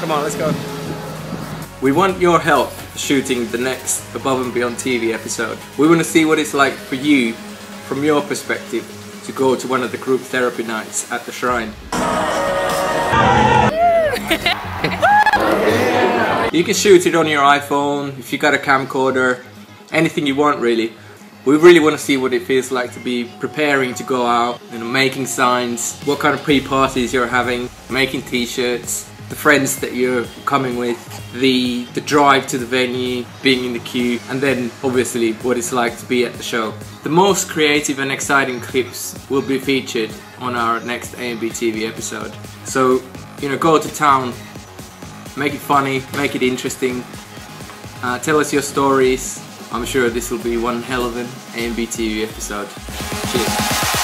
Come on, let's go. We want your help shooting the next Above and Beyond TV episode. We want to see what it's like for you, from your perspective, to go to one of the group therapy nights at the shrine. you can shoot it on your iPhone, if you got a camcorder, anything you want really. We really want to see what it feels like to be preparing to go out, you know, making signs, what kind of pre-parties you're having, making t-shirts, the friends that you're coming with, the the drive to the venue, being in the queue, and then obviously what it's like to be at the show. The most creative and exciting clips will be featured on our next A&B TV episode. So, you know, go to town, make it funny, make it interesting, uh, tell us your stories. I'm sure this will be one hell of an A&B TV episode. Cheers.